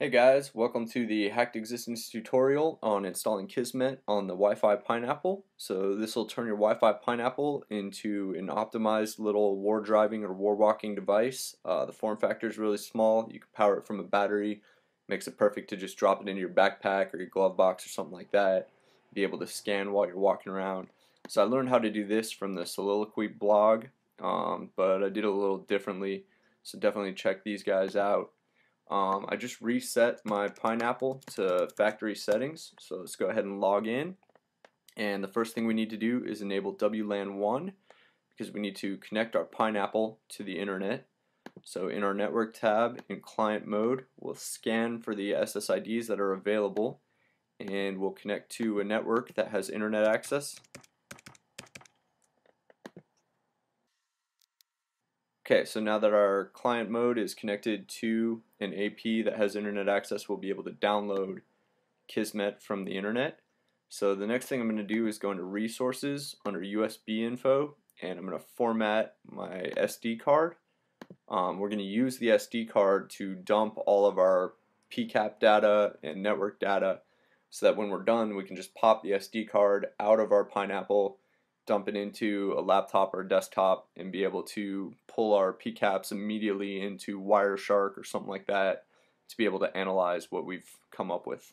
Hey guys, welcome to the Hacked Existence tutorial on installing Kismet on the Wi-Fi Pineapple. So this will turn your Wi-Fi Pineapple into an optimized little war driving or war walking device. Uh, the form factor is really small. You can power it from a battery. Makes it perfect to just drop it into your backpack or your glove box or something like that. Be able to scan while you're walking around. So I learned how to do this from the Soliloquy blog, um, but I did it a little differently. So definitely check these guys out. Um, I just reset my Pineapple to factory settings. So let's go ahead and log in. And the first thing we need to do is enable WLAN 1 because we need to connect our Pineapple to the internet. So in our network tab in client mode, we'll scan for the SSIDs that are available and we'll connect to a network that has internet access. Okay, so now that our client mode is connected to an AP that has internet access, we'll be able to download Kismet from the internet. So the next thing I'm going to do is go into resources under USB info and I'm going to format my SD card. Um, we're going to use the SD card to dump all of our PCAP data and network data so that when we're done we can just pop the SD card out of our Pineapple dump it into a laptop or desktop and be able to pull our PCAPs immediately into Wireshark or something like that to be able to analyze what we've come up with.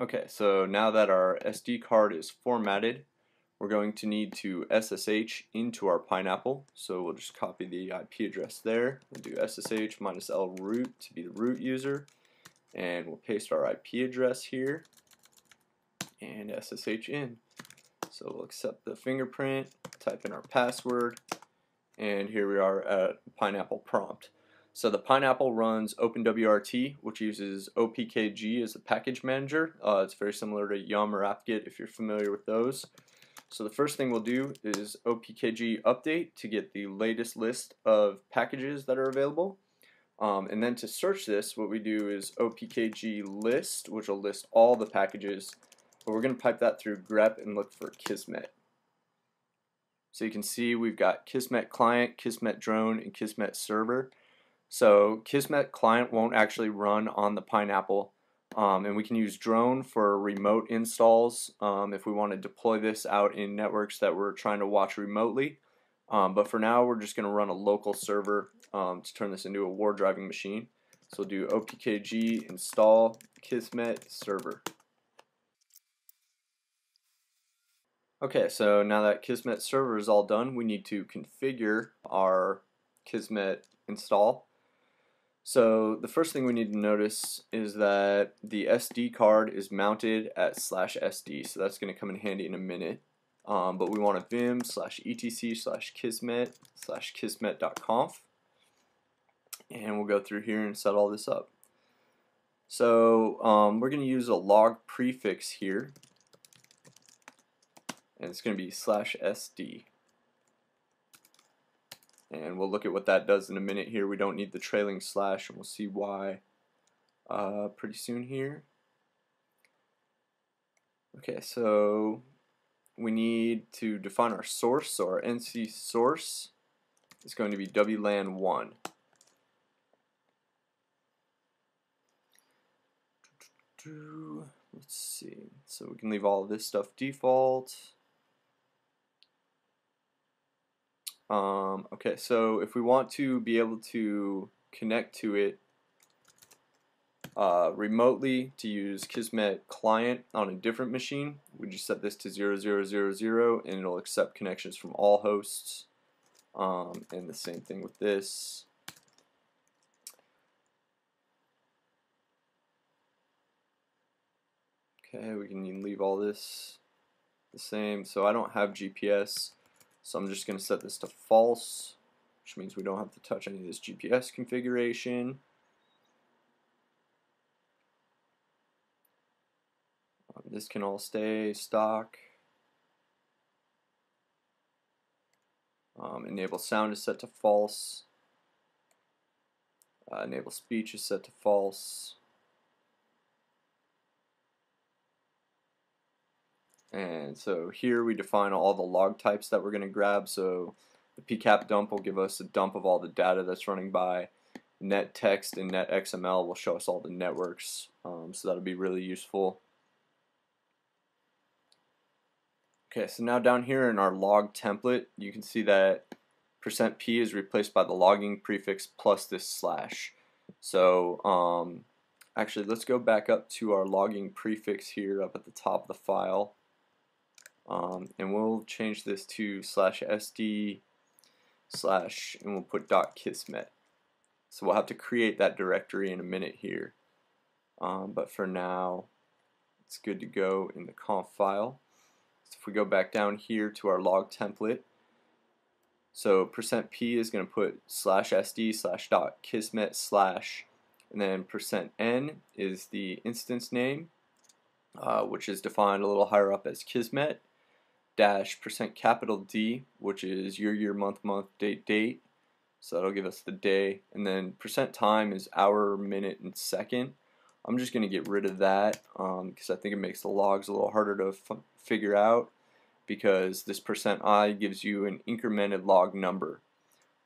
Okay, so now that our SD card is formatted, we're going to need to SSH into our Pineapple. So we'll just copy the IP address there. We'll do SSH minus L root to be the root user. And we'll paste our IP address here and SSH in. So we'll accept the fingerprint, type in our password, and here we are at Pineapple prompt. So the Pineapple runs OpenWRT, which uses OPKG as the package manager. Uh, it's very similar to Yum or apt-get if you're familiar with those. So the first thing we'll do is OPKG update to get the latest list of packages that are available. Um, and then to search this, what we do is OPKG list, which will list all the packages but we're going to pipe that through grep and look for Kismet. So you can see we've got Kismet client, Kismet drone, and Kismet server. So Kismet client won't actually run on the Pineapple. Um, and we can use drone for remote installs um, if we want to deploy this out in networks that we're trying to watch remotely. Um, but for now, we're just going to run a local server um, to turn this into a war driving machine. So we'll do opkg install kismet server. Okay, so now that Kismet server is all done, we need to configure our Kismet install. So the first thing we need to notice is that the SD card is mounted at slash SD, so that's going to come in handy in a minute. Um, but we want a vim slash etc slash kismet slash kismet.conf and we'll go through here and set all this up. So um, we're going to use a log prefix here and it's going to be slash SD. And we'll look at what that does in a minute here. We don't need the trailing slash, and we'll see why uh, pretty soon here. Okay, so we need to define our source. So our NC source is going to be WLAN1. Let's see. So we can leave all this stuff default. Um, okay, so if we want to be able to connect to it uh, remotely to use Kismet client on a different machine, we just set this to 0000 and it'll accept connections from all hosts. Um, and the same thing with this. Okay, we can leave all this the same. So I don't have GPS. So I'm just going to set this to false, which means we don't have to touch any of this GPS configuration. Um, this can all stay stock. Um, enable sound is set to false. Uh, enable speech is set to false. And so here we define all the log types that we're going to grab. So the pcap dump will give us a dump of all the data that's running by. net text and net XML will show us all the networks um, so that'll be really useful okay so now down here in our log template you can see that percent %p is replaced by the logging prefix plus this slash so um, actually let's go back up to our logging prefix here up at the top of the file um, and we'll change this to slash sd slash and we'll put dot kismet. So we'll have to create that directory in a minute here. Um, but for now it's good to go in the conf file. So if we go back down here to our log template so percent %p is going to put slash sd slash dot kismet slash and then percent %n is the instance name uh, which is defined a little higher up as kismet dash percent capital D, which is year, year, month, month, date, date. So that'll give us the day. And then percent time is hour, minute, and second. I'm just going to get rid of that because um, I think it makes the logs a little harder to figure out because this percent %i gives you an incremented log number.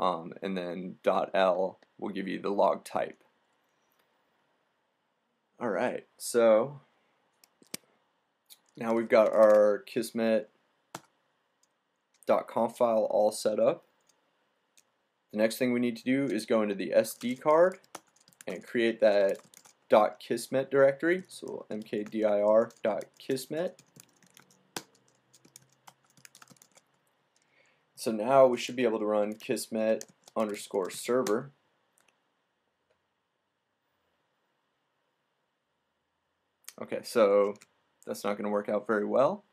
Um, and then dot .l will give you the log type. Alright, so now we've got our Kismet .conf file all set up. The next thing we need to do is go into the SD card and create that dot .kismet directory. So mkdir .kismet. So now we should be able to run kismet underscore server. Okay, so that's not going to work out very well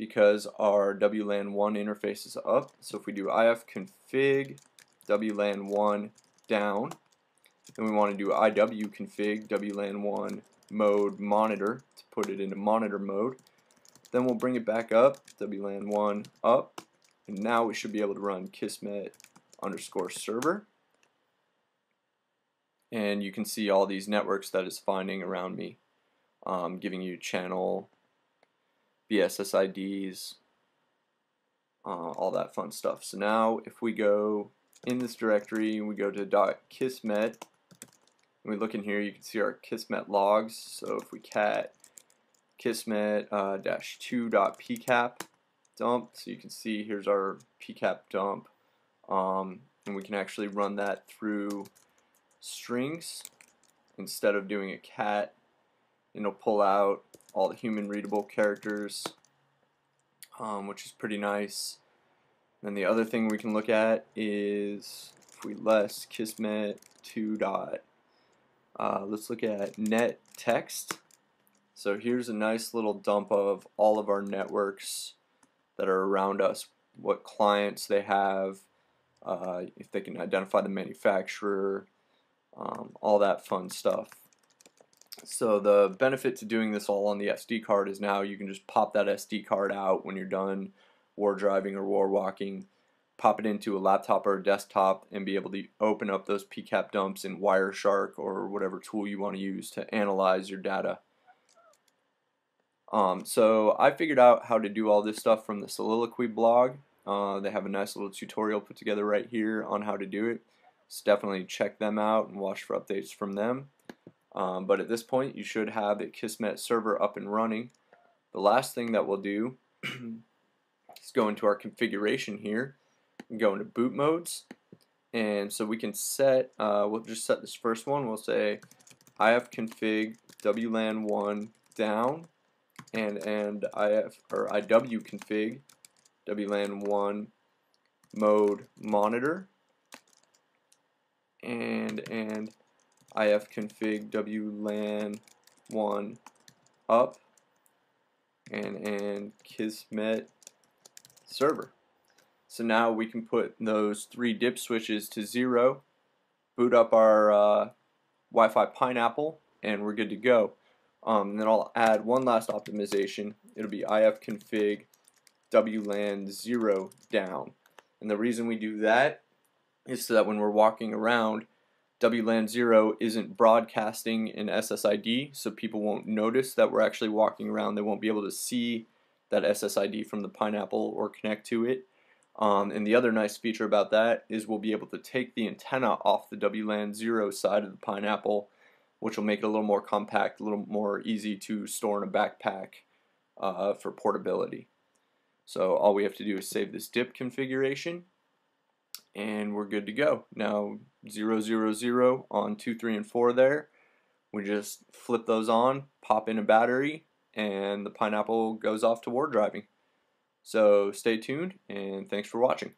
because our WLAN1 interface is up. So if we do ifconfig WLAN1 down, then we want to do iwconfig WLAN1 mode monitor to put it into monitor mode. Then we'll bring it back up, WLAN1 up, and now we should be able to run kismet underscore server. And you can see all these networks that it's finding around me, um, giving you channel BSSIDs, uh, all that fun stuff. So now if we go in this directory we go to .kismet, and we look in here, you can see our Kismet logs. So if we cat kismet uh, dash 2.pcap dump, so you can see here's our pcap dump, um, and we can actually run that through strings instead of doing a cat. It'll pull out all the human readable characters, um, which is pretty nice. Then the other thing we can look at is if we less Kismet 2 dot. Uh, let's look at net text. So here's a nice little dump of all of our networks that are around us, what clients they have, uh, if they can identify the manufacturer, um, all that fun stuff. So the benefit to doing this all on the SD card is now you can just pop that SD card out when you're done war driving or war walking, pop it into a laptop or a desktop and be able to open up those PCAP dumps in Wireshark or whatever tool you want to use to analyze your data. Um, so I figured out how to do all this stuff from the Soliloquy blog. Uh, they have a nice little tutorial put together right here on how to do it. So definitely check them out and watch for updates from them. Um, but at this point, you should have the Kismet server up and running. The last thing that we'll do is go into our configuration here and go into boot modes. And so we can set, uh, we'll just set this first one. We'll say ifconfig WLAN1 down and and if or iwconfig WLAN1 mode monitor and and ifconfig wlan1 up and and kismet server. So now we can put those three dip switches to zero, boot up our uh, Wi-Fi Pineapple, and we're good to go. Um, then I'll add one last optimization. It'll be ifconfig WLAN 0 down. And the reason we do that is so that when we're walking around, WLAN 0 isn't broadcasting in SSID, so people won't notice that we're actually walking around. They won't be able to see that SSID from the Pineapple or connect to it. Um, and the other nice feature about that is we'll be able to take the antenna off the WLAN 0 side of the Pineapple, which will make it a little more compact, a little more easy to store in a backpack uh, for portability. So all we have to do is save this dip configuration and we're good to go. Now 000 on 2, 3, and 4 there. We just flip those on, pop in a battery, and the pineapple goes off to war driving. So stay tuned and thanks for watching.